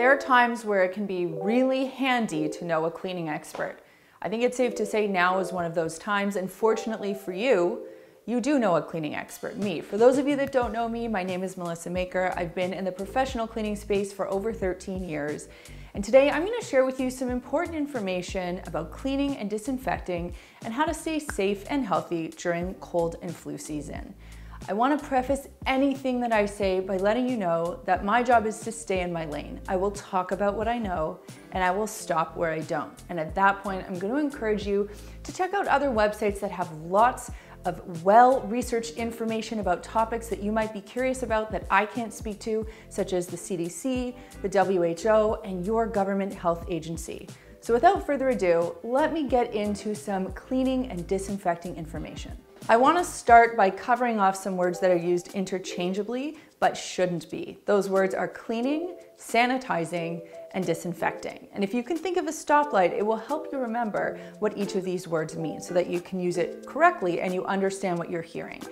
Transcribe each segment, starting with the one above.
There are times where it can be really handy to know a cleaning expert. I think it's safe to say now is one of those times, and fortunately for you, you do know a cleaning expert, me. For those of you that don't know me, my name is Melissa Maker. I've been in the professional cleaning space for over 13 years. And today I'm gonna share with you some important information about cleaning and disinfecting and how to stay safe and healthy during cold and flu season. I want to preface anything that I say by letting you know that my job is to stay in my lane. I will talk about what I know and I will stop where I don't. And at that point, I'm going to encourage you to check out other websites that have lots of well-researched information about topics that you might be curious about that I can't speak to, such as the CDC, the WHO, and your government health agency. So without further ado, let me get into some cleaning and disinfecting information. I want to start by covering off some words that are used interchangeably but shouldn't be. Those words are cleaning, sanitizing, and disinfecting. And if you can think of a stoplight, it will help you remember what each of these words mean so that you can use it correctly and you understand what you're hearing.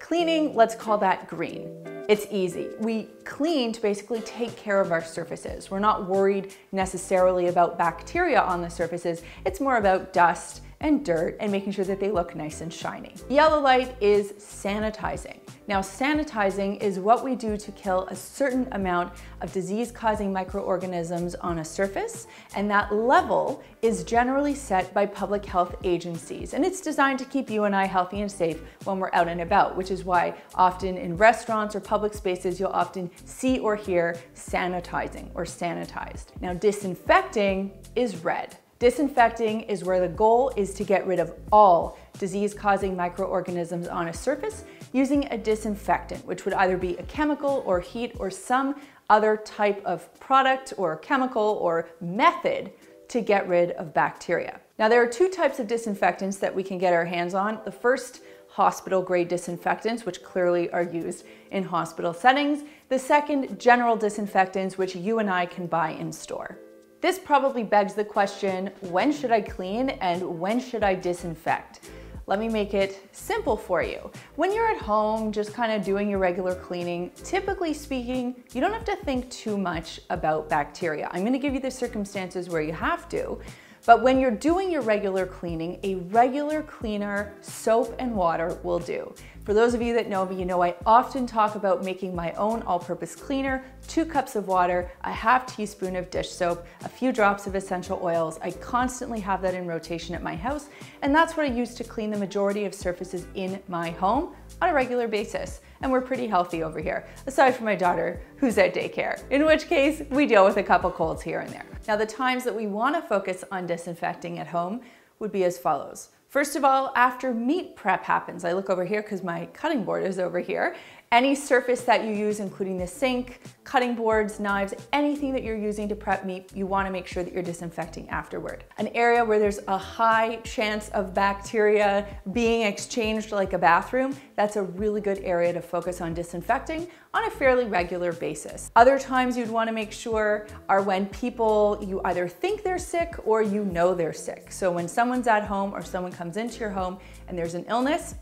Cleaning, let's call that green. It's easy. We clean to basically take care of our surfaces. We're not worried necessarily about bacteria on the surfaces. It's more about dust and dirt and making sure that they look nice and shiny. Yellow light is sanitizing. Now sanitizing is what we do to kill a certain amount of disease-causing microorganisms on a surface and that level is generally set by public health agencies and it's designed to keep you and I healthy and safe when we're out and about which is why often in restaurants or public spaces you'll often see or hear sanitizing or sanitized. Now disinfecting is red. Disinfecting is where the goal is to get rid of all disease-causing microorganisms on a surface using a disinfectant, which would either be a chemical or heat or some other type of product or chemical or method to get rid of bacteria. Now there are two types of disinfectants that we can get our hands on. The first hospital grade disinfectants, which clearly are used in hospital settings. The second, general disinfectants, which you and I can buy in store. This probably begs the question, when should I clean and when should I disinfect? Let me make it simple for you. When you're at home, just kind of doing your regular cleaning, typically speaking, you don't have to think too much about bacteria. I'm gonna give you the circumstances where you have to, but when you're doing your regular cleaning, a regular cleaner, soap and water will do. For those of you that know me, you know I often talk about making my own all-purpose cleaner, two cups of water, a half teaspoon of dish soap, a few drops of essential oils. I constantly have that in rotation at my house, and that's what I use to clean the majority of surfaces in my home on a regular basis. And we're pretty healthy over here, aside from my daughter who's at daycare, in which case we deal with a couple colds here and there. Now the times that we wanna focus on disinfecting at home would be as follows. First of all, after meat prep happens, I look over here because my cutting board is over here, any surface that you use, including the sink, cutting boards, knives, anything that you're using to prep meat, you wanna make sure that you're disinfecting afterward. An area where there's a high chance of bacteria being exchanged like a bathroom, that's a really good area to focus on disinfecting on a fairly regular basis. Other times you'd wanna make sure are when people, you either think they're sick or you know they're sick. So when someone's at home or someone comes into your home and there's an illness,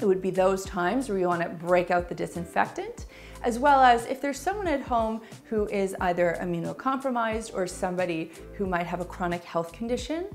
it would be those times where you want to break out the disinfectant, as well as if there's someone at home who is either immunocompromised or somebody who might have a chronic health condition,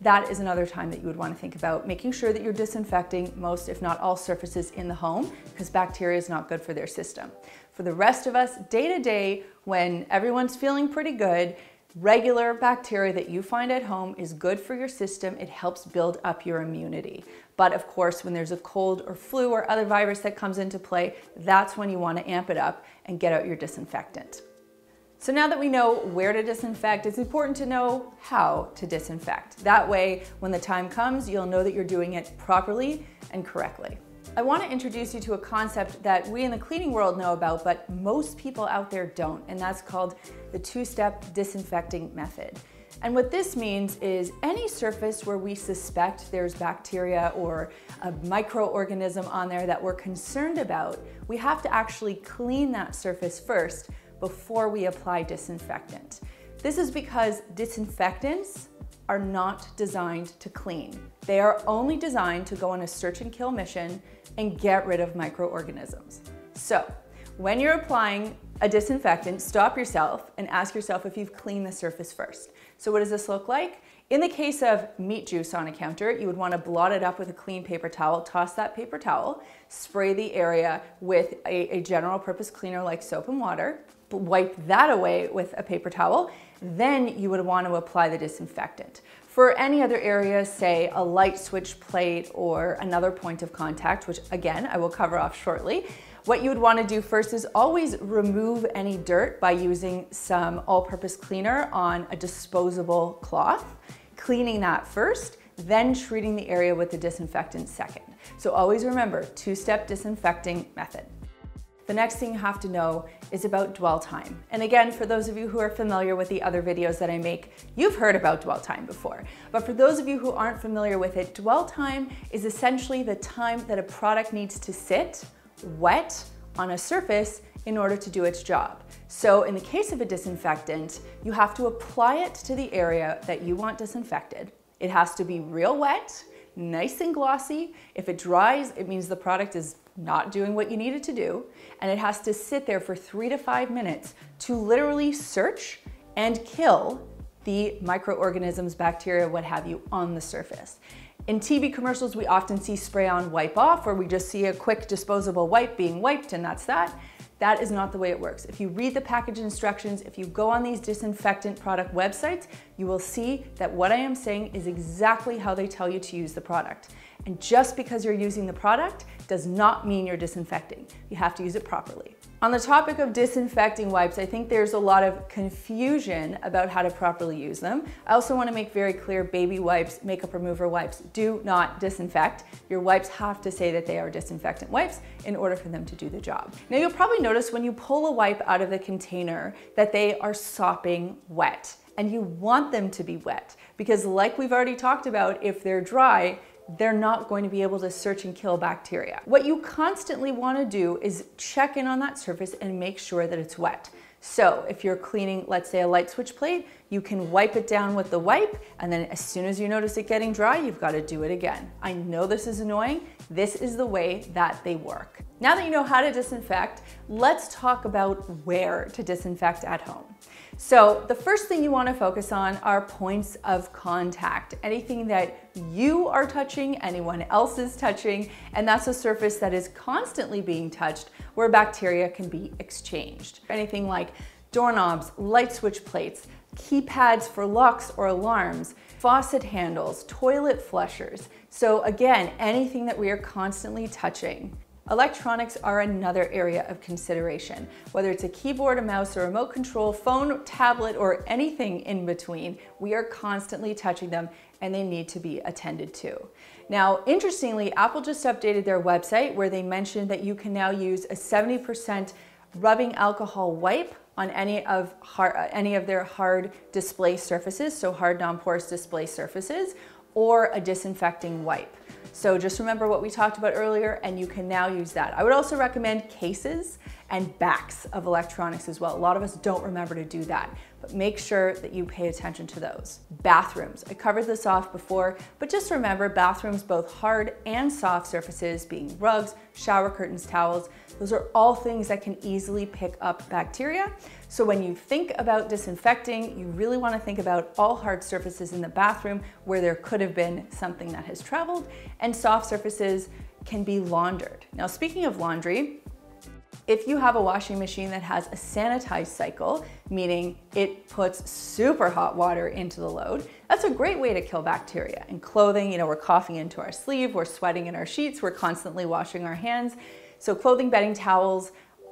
that is another time that you would want to think about making sure that you're disinfecting most, if not all surfaces in the home, because bacteria is not good for their system. For the rest of us, day to day, when everyone's feeling pretty good, Regular bacteria that you find at home is good for your system. It helps build up your immunity. But of course, when there's a cold or flu or other virus that comes into play, that's when you want to amp it up and get out your disinfectant. So now that we know where to disinfect, it's important to know how to disinfect. That way, when the time comes, you'll know that you're doing it properly and correctly. I want to introduce you to a concept that we in the cleaning world know about, but most people out there don't, and that's called the two-step disinfecting method. And what this means is any surface where we suspect there's bacteria or a microorganism on there that we're concerned about, we have to actually clean that surface first before we apply disinfectant. This is because disinfectants are not designed to clean. They are only designed to go on a search and kill mission and get rid of microorganisms. So when you're applying a disinfectant, stop yourself and ask yourself if you've cleaned the surface first. So what does this look like? In the case of meat juice on a counter, you would want to blot it up with a clean paper towel, toss that paper towel, spray the area with a, a general purpose cleaner like soap and water, wipe that away with a paper towel, then you would want to apply the disinfectant. For any other area, say a light switch plate or another point of contact, which again, I will cover off shortly, what you would wanna do first is always remove any dirt by using some all-purpose cleaner on a disposable cloth, cleaning that first, then treating the area with the disinfectant second. So always remember, two-step disinfecting method. The next thing you have to know is about dwell time. And again, for those of you who are familiar with the other videos that I make, you've heard about dwell time before. But for those of you who aren't familiar with it, dwell time is essentially the time that a product needs to sit wet on a surface in order to do its job. So in the case of a disinfectant, you have to apply it to the area that you want disinfected. It has to be real wet, nice and glossy. If it dries, it means the product is not doing what you need it to do. And it has to sit there for three to five minutes to literally search and kill the microorganisms, bacteria, what have you, on the surface. In TV commercials, we often see spray on, wipe off, or we just see a quick disposable wipe being wiped and that's that. That is not the way it works. If you read the package instructions, if you go on these disinfectant product websites, you will see that what I am saying is exactly how they tell you to use the product. And just because you're using the product does not mean you're disinfecting. You have to use it properly. On the topic of disinfecting wipes, I think there's a lot of confusion about how to properly use them. I also wanna make very clear baby wipes, makeup remover wipes do not disinfect. Your wipes have to say that they are disinfectant wipes in order for them to do the job. Now you'll probably notice when you pull a wipe out of the container that they are sopping wet and you want them to be wet because like we've already talked about, if they're dry, they're not going to be able to search and kill bacteria. What you constantly want to do is check in on that surface and make sure that it's wet. So if you're cleaning, let's say a light switch plate, you can wipe it down with the wipe, and then as soon as you notice it getting dry, you've got to do it again. I know this is annoying. This is the way that they work. Now that you know how to disinfect, let's talk about where to disinfect at home. So the first thing you wanna focus on are points of contact. Anything that you are touching, anyone else is touching, and that's a surface that is constantly being touched where bacteria can be exchanged. Anything like doorknobs, light switch plates, keypads for locks or alarms, faucet handles, toilet flushers. So again, anything that we are constantly touching. Electronics are another area of consideration. Whether it's a keyboard, a mouse, a remote control, phone, tablet, or anything in between, we are constantly touching them and they need to be attended to. Now, interestingly, Apple just updated their website where they mentioned that you can now use a 70% rubbing alcohol wipe on any of, hard, any of their hard display surfaces, so hard non-porous display surfaces, or a disinfecting wipe. So just remember what we talked about earlier and you can now use that. I would also recommend cases and backs of electronics as well. A lot of us don't remember to do that, but make sure that you pay attention to those. Bathrooms, I covered this off before, but just remember bathrooms, both hard and soft surfaces being rugs, shower curtains, towels, those are all things that can easily pick up bacteria. So when you think about disinfecting, you really wanna think about all hard surfaces in the bathroom where there could have been something that has traveled, and soft surfaces can be laundered. Now, speaking of laundry, if you have a washing machine that has a sanitized cycle, meaning it puts super hot water into the load, that's a great way to kill bacteria. In clothing, you know, we're coughing into our sleeve, we're sweating in our sheets, we're constantly washing our hands. So clothing, bedding, towels,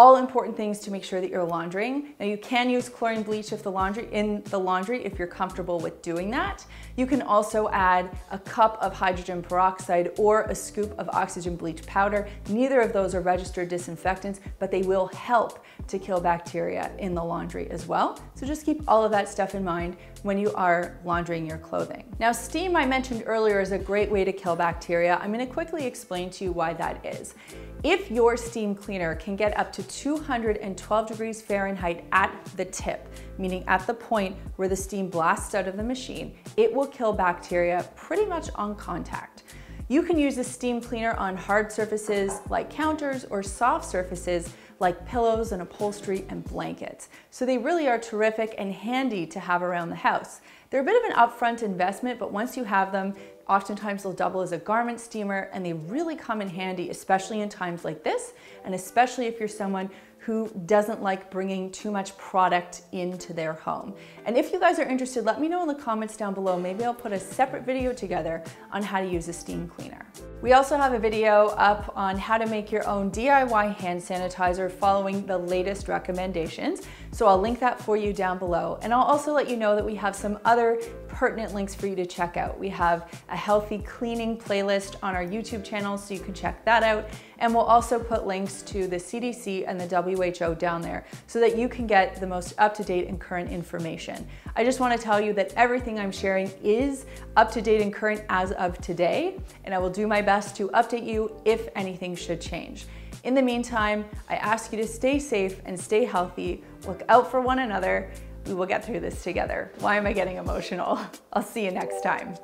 all important things to make sure that you're laundering. Now you can use chlorine bleach if the laundry in the laundry if you're comfortable with doing that. You can also add a cup of hydrogen peroxide or a scoop of oxygen bleach powder. Neither of those are registered disinfectants, but they will help to kill bacteria in the laundry as well. So just keep all of that stuff in mind when you are laundering your clothing. Now steam I mentioned earlier is a great way to kill bacteria. I'm gonna quickly explain to you why that is. If your steam cleaner can get up to 212 degrees Fahrenheit at the tip, meaning at the point where the steam blasts out of the machine, it will kill bacteria pretty much on contact. You can use a steam cleaner on hard surfaces like counters or soft surfaces like pillows and upholstery and blankets. So they really are terrific and handy to have around the house. They're a bit of an upfront investment, but once you have them, oftentimes they'll double as a garment steamer and they really come in handy, especially in times like this, and especially if you're someone who doesn't like bringing too much product into their home. And if you guys are interested, let me know in the comments down below. Maybe I'll put a separate video together on how to use a steam cleaner. We also have a video up on how to make your own DIY hand sanitizer following the latest recommendations. So I'll link that for you down below. And I'll also let you know that we have some other pertinent links for you to check out. We have a healthy cleaning playlist on our YouTube channel, so you can check that out. And we'll also put links to the CDC and the WHO down there so that you can get the most up-to-date and current information. I just wanna tell you that everything I'm sharing is up-to-date and current as of today, and I will do my best to update you if anything should change. In the meantime, I ask you to stay safe and stay healthy, look out for one another. We will get through this together. Why am I getting emotional? I'll see you next time.